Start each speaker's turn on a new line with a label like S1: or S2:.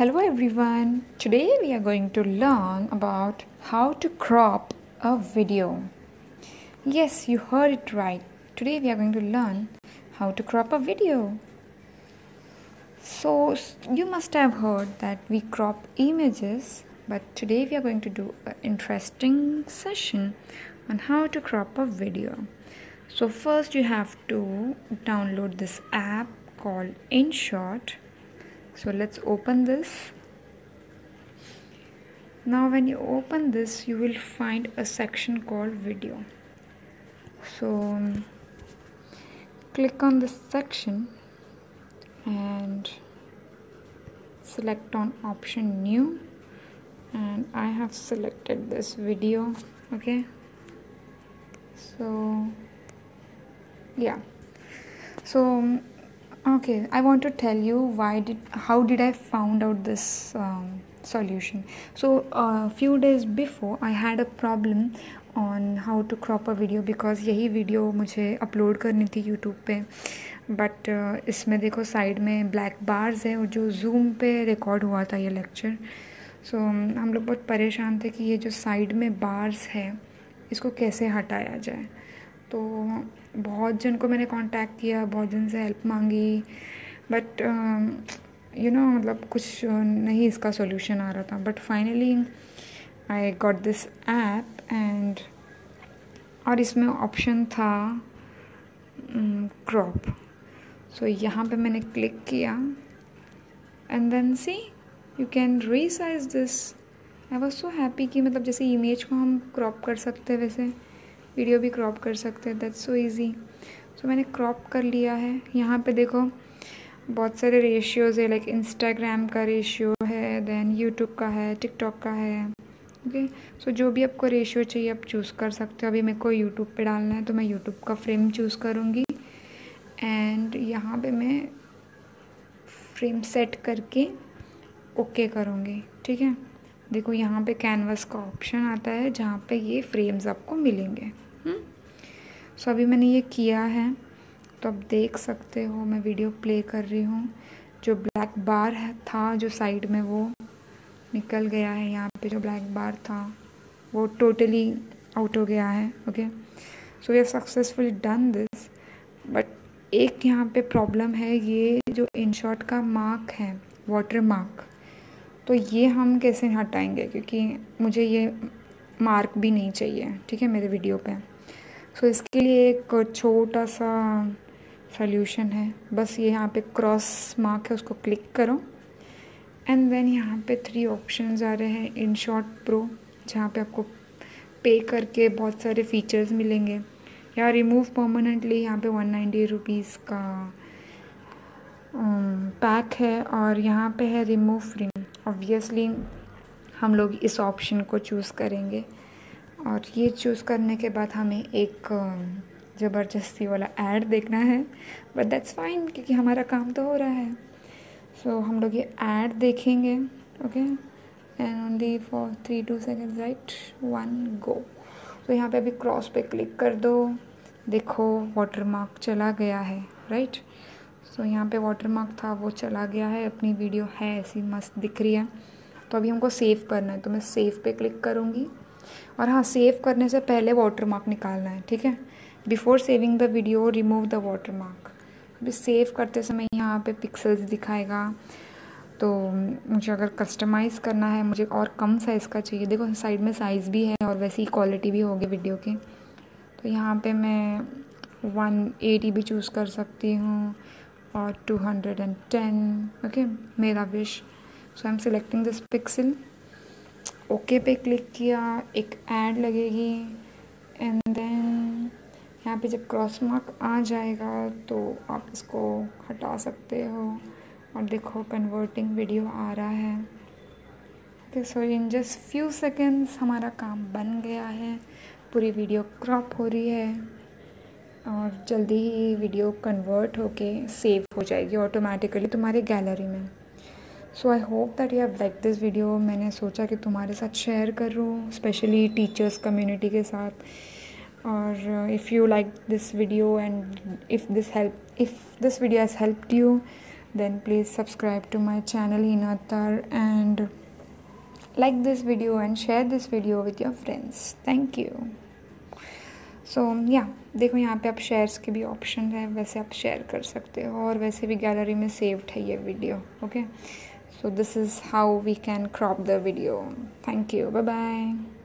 S1: Hello everyone. Today we are going to learn about how to crop a video. Yes, you heard it right. Today we are going to learn how to crop a video. So, you must have heard that we crop images, but today we are going to do an interesting session on how to crop a video. So, first you have to download this app called InShot so let's open this. Now when you open this you will find a section called video. So um, click on this section and select on option new. And I have selected this video okay? So yeah. So um, okay i want to tell you why did how did i found out this um, solution. So a uh, few days before i had a problem on how to crop a video because यही video मुझे upload करनी थी YouTube पे. But uh, इसमें देखो side में black bars है और जो जूम पे रिकॉर्ड हुआ था ये लेक्चर सो so, हम लोग बहुत परेशान थे कि ये जो साइड में बार्स है इसको कैसे हटाया जाए? तो बहुत जन को मैंने कांटेक्ट किया, बहुत जन से हेल्प मांगी। बट यू नो मतलब कुछ नहीं इसका सॉल्यूशन आ रहा था। But finally I got this app and और इसमें ऑप्शन था क्रॉप सो यहाँ पे मैंने क्लिक किया and then see you can resize this I was so happy कि मतलब जैसे इमेज को हम क्रॉप कर सकते वैसे। वीडियो भी क्रॉप कर सकते हैं। दैट्स सो इजी सो मैंने क्रॉप कर लिया है। यहाँ पे देखो, बहुत सारे रेशियोज़ है लाइक इंस्टाग्राम का रेशियो है देन यूट्यूब का है टिकटॉक का है। ओके सो जो भी आपको रेशियो चाहिए, आप चूज़ कर सकते हो। अभी मेरे को यूट्यूब पे डालना है तो मैं यूट्यूब का फ्रेम चूज़ करूँगी। एंड यहाँ पे मैं फ्रेम सेट करके ओके करूँगी। ठीक है? देखो, यहाँ पे कैनवस का ऑप्शन आता है, जहाँ पे ये फ्रेम्स आपको मिलेंगे। सो हम्म? अभी मैंने ये किया है। तो आप देख सकते हो, मैं वीडियो प्ले कर रही हूँ। जो ब्लैक बार है, था जो साइड में वो निकल गया है यहाँ पे, जो ब्लैक बार था, वो टोटली आउट हो गया है okay so we successfully done this but एक यहाँ पे प्रॉब्लम है ये जो इन शॉट का मार्क है वाटर मार्क तो ये हम कैसे हटाएँगे? क्योंकि मुझे ये मार्क भी नहीं चाहिए, ठीक है, मेरे वीडियो पे। सो so, इसके लिए एक छोटा सा सोल्यूशन है। बस ये यहाँ पे क्रॉस मार्क है उसको क्लिक करो। एंड देन यहाँ पे थ्री ऑप्शन आ रहे हैं इन शॉर्ट प्रो जहाँ पे आपको पे करके बहुत सारे फीचर्स मिलेंगे। या रिमूव परमानेंटली यहाँ पे वन नाइन्टी रुपीज़ का पैक है और यहाँ पे है रिमूव रिंग ऑब्वियसली हम लोग इस ऑप्शन को चूज़ करेंगे। और ये चूज़ करने के बाद हमें एक ज़बरदस्ती वाला ऐड देखना है। बट दैट्स फाइन क्योंकि हमारा काम तो हो रहा है। सो so, हम लोग ये ऐड देखेंगे okay and only for three two second right one go तो यहाँ पे अभी क्रॉस पे क्लिक कर दो। देखो वाटर मार्क चला गया है राइट सो so, यहाँ पे वाटर मार्क था वो चला गया है। अपनी वीडियो है ऐसी मस्त दिख रही है। तो अभी हमको सेव करना है। तो मैं सेव पे क्लिक करूँगी। और हाँ सेव करने से पहले वाटर मार्क निकालना है, ठीक है? Before saving the video remove the watermark अभी सेव करते समय यहाँ पे पिक्सल्स दिखाएगा। तो मुझे अगर कस्टमाइज़ करना है, मुझे और कम साइज़ का चाहिए। देखो साइड में साइज़ भी है और वैसी क्वालिटी भी होगी वीडियो की। तो यहाँ पे मैं वन एटी भी चूज़ कर सकती हूँ और two hundred and ten okay मेरा wish so I am selecting this pixel okay पे क्लिक किया, एक ऐड लगेगी एंड देन यहाँ पे जब क्रॉस मार्क आ जाएगा तो आप इसको हटा सकते हो। और देखो कन्वर्टिंग वीडियो आ रहा है। Okay so in just few seconds हमारा काम बन गया है। पूरी वीडियो क्रॉप हो रही है। और जल्दी ही वीडियो कन्वर्ट होके सेव हो जाएगी ऑटोमेटिकली तुम्हारे गैलरी में। So I hope that you have like this video मैंने सोचा कि तुम्हारे साथ शेयर करूँ स्पेशली टीचर्स कम्युनिटी के साथ. और if you like this video and if this help if this video has helped you then please subscribe to my channel Hinatar and like this video and share this video with your friends. Thank you. So yeah देखो यहाँ पे आप shares के भी option है, वैसे आप share कर सकते हो और वैसे भी गैलरी में सेव्ड है ये video okay so this is how we can crop the video. Thank you. Bye bye